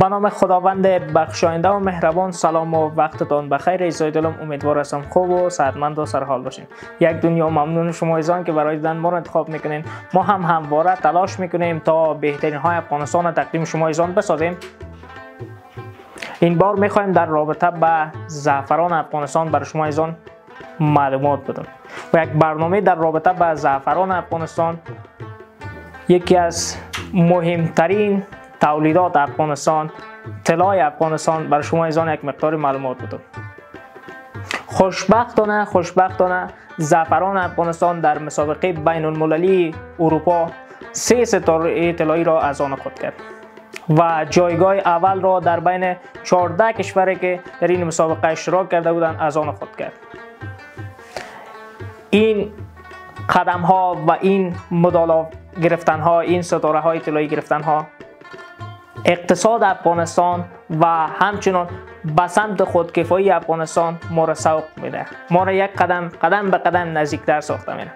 به نام خداوند بخشاینده و مهربان سلام و وقتتان بخیر. ایزای دلم امیدوار هستم خوب و صحتمند و سرحال باشین. یک دنیا ممنون شما ایزان که برای دیدن ما رو انتخاب می‌کنین. ما هم همواره تلاش می‌کنیم تا بهترین های افغانستان تقدیم شما ایزان بسازیم. این بار می‌خوایم در رابطه به زعفران افغانستان برای شما ایزان معلومات بدم. و یک برنامه در رابطه به زعفران افغانستان یکی از مهمترین تولیدات افغانستان طلای افغانستان برای شما ایزان یک مقدار معلومات بدم. خوشبختانه خوشبختانه زعفران افغانستان در مسابقه بین المللی اروپا سه ستاره طلایی را از آن خود کرد و جایگاه اول را در بین 14 کشوری که در این مسابقه اشتراک کرده بودند از آن خود کرد. این قدم ها و این مدالا گرفتن ها این ستاره های طلایی گرفتن ها اقتصاد افغانستان و همچنان به سمت خودکفایی افغانستان ما را سوق میده. ما را یک قدم قدم به قدم نزدیکتر ساخته میده.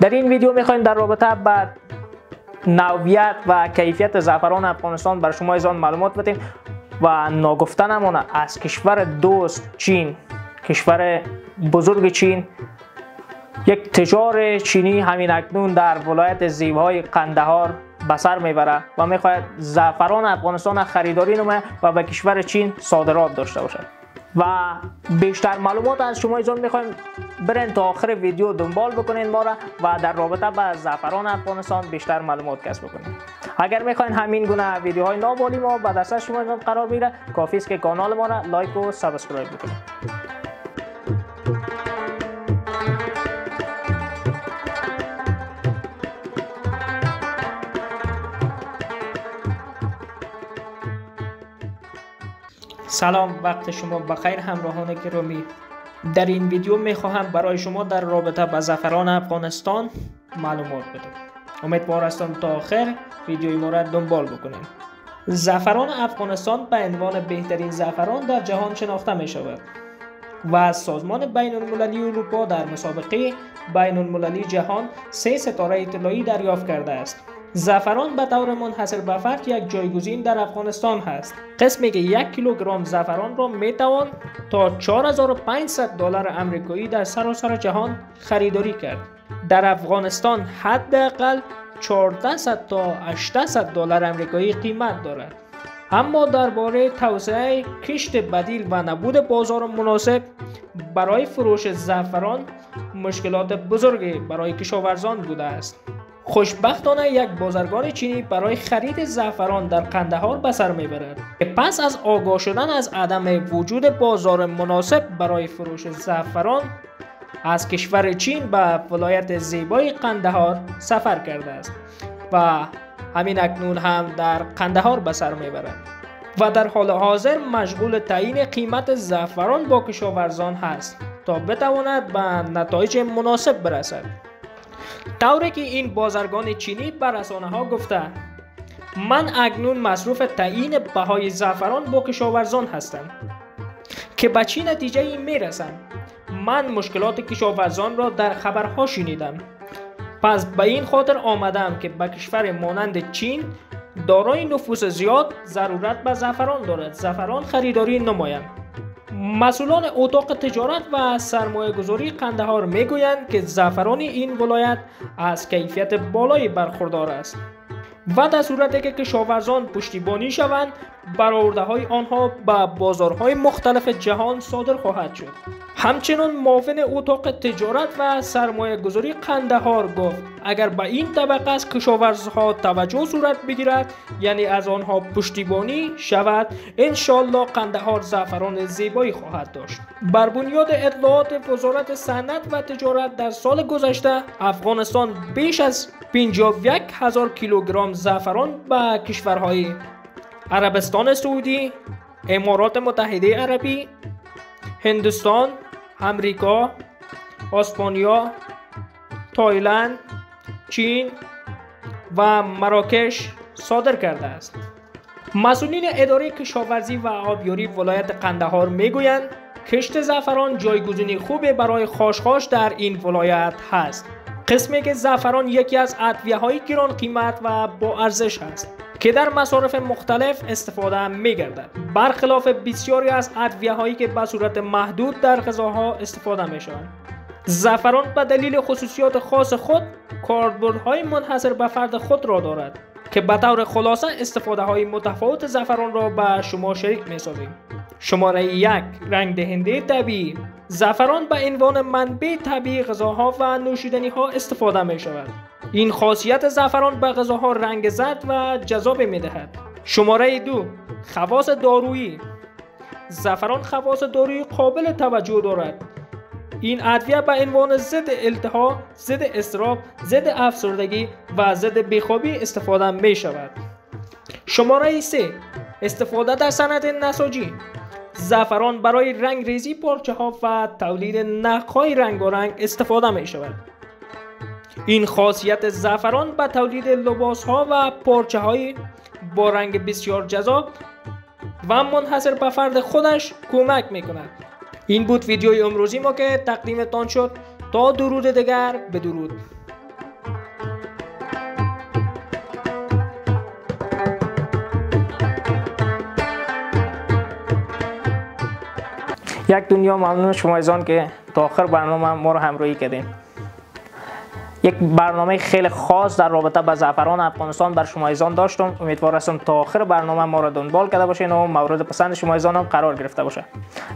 در این ویدیو می‌خوایم در رابطه با نوعیت و کیفیت زعفران افغانستان بر شما ایزان معلومات بدیم و ناگفته نمانه از کشور دوست چین کشور بزرگ چین یک تجار چینی همین اکنون در ولایت زیبای قندهار به سر می‌بره و می‌خواهد زعفران افغانستان خریداری نمایه و به کشور چین صادرات داشته باشد و بیشتر معلومات از شما عزیزان می‌خوایم. برین تا آخر ویدیو دنبال بکنین ما را و در رابطه با زعفران افغانستان بیشتر معلومات کسب بکنین. اگر می‌خواین همین گونه ویدیوهای ناب عالی ما به دست شما قرار بگیره کافی است که کانال ما را like و subscribe بکنید سلام وقت شما بخیر همراهان گرامی. در این ویدیو می‌خواهم برای شما در رابطه با زعفران افغانستان معلومات بدم. امیدوار هستم تا آخر ویدیوی ما را دنبال بکنیم. زعفران افغانستان به عنوان بهترین زعفران در جهان شناخته می شود و از سازمان بین المللی اروپا در مسابقه بین المللی جهان سه ستاره اطلاعی دریافت کرده است. زعفران به طور منحصر به فرد یک جایگزین در افغانستان هست. قسمی که یک کیلوگرم زعفران را می توان تا 4500 دلار امریکایی در سراسر جهان خریداری کرد. در افغانستان حداقل 1400 تا 800 دلار امریکایی قیمت دارد. اما درباره توسعه کشت بدیل و نبود بازار مناسب برای فروش زعفران مشکلات بزرگی برای کشاورزان بوده است. خوشبختانه یک بازرگان چینی برای خرید زعفران در قندهار به سر می‌برد. پس از آگاه شدن از عدم وجود بازار مناسب برای فروش زعفران از کشور چین به ولایت زیبای قندهار سفر کرده است و همین اکنون هم در قندهار به سر می‌برد و در حال حاضر مشغول تعیین قیمت زعفران با کشاورزان هست تا بتواند به نتایج مناسب برسد. طوری که این بازرگان چینی بر رسانه ها گفته من اکنون مصروف تعیین بهای زعفران با کشاورزان هستم که به چی نتیجه می رسم من مشکلات کشاورزان را در خبرها شنیدم. پس به این خاطر آمدم که به کشور مانند چین دارای نفوس زیاد ضرورت به زعفران دارد. زعفران خریداری نمایم. مسئولان اتاق تجارت و سرمایه گذاری قندهار می‌گویند که زعفران این ولایت از کیفیت بالایی برخوردار است. و در صورتی که کشاورزان پشتیبانی شوند برآورده های آنها به بازارهای مختلف جهان صادر خواهد شد. همچنان معاون اتاق تجارت و سرمایه گذاری قندهار گفت اگر به این طبقه از کشاورزها توجه صورت بگیرد یعنی از آنها پشتیبانی شود انشالله قندهار زعفران زیبایی خواهد داشت. بر بنیاد اطلاعات وزارت صنعت و تجارت در سال گذشته افغانستان بیش از 51 هزار کیلوگرم زعفران به کشورهای عربستان سعودی امارات متحده عربی هندوستان امریکا اسپانیا تایلند چین و مراکش صادر کرده است. مسئولین اداره کشاورزی و آبیاری ولایت قندهار می‌گویند کشت زعفران جایگزینی خوبی برای خاشخاش در این ولایت هست. قسمی که زعفران یکی از ادویه های گران قیمت و با ارزش است که در مصارف مختلف استفاده می گردد برخلاف بسیاری از ادویه هایی که به صورت محدود در غذاها استفاده می شوند زعفران به دلیل خصوصیات خاص خود های منحصر به فرد خود را دارد که به طور خلاصه استفاده های متفاوت زعفران را به شما شریک می سازیم شماره یک رنگ دهنده طبیعی زعفران به عنوان منبع طبیعی غذاها و نوشیدنی ها استفاده می شود این خاصیت زعفران به غذاها رنگ زرد و جذاب می دهد شماره دو خواص دارویی. زعفران خواص دارویی قابل توجه دارد. این ادویه به عنوان ضد التها، ضد استراب، ضد افسردگی و ضد بیخوابی استفاده می شود. شماره 3 استفاده در صنعت نساجی. زعفران برای رنگ ریزی پارچه ها و تولید نخهای رنگارنگ استفاده می شود. این خاصیت زعفران به تولید لباس ها و پارچه های با رنگ بسیار جذاب و منحصر به فرد خودش کمک می کند. این بود ویدیوی امروزی ما که تقدیمتان شد تا درود دیگر بدرود یک دنیا ممنون شما ایزان که تا آخر برنامه ما رو همراهی کردین. یک برنامه خیلی خاص در رابطه با زعفران افغانستان بر شما ایزان داشتم. امیدوار هستم تا آخر برنامه ما را دنبال کرده باشین و مورد پسند شما ایزان هم قرار گرفته باشه.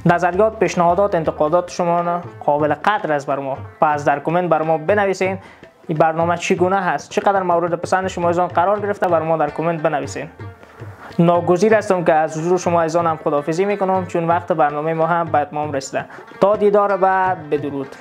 نظریات پیشنهادات انتقادات شما قابل قدر است بر ما. پس در کامنت بر ما بنویسین. این برنامه چگونه هست؟ چقدر مورد پسند شما ایزان قرار گرفته بر ما در کامنت بنویسین. ناگزیر هستم که از حضور شما ایزان هم خدافزی می‌کنم چون وقت برنامه ما هم به اتمام رسیده. تا دیدار بعد بدرود.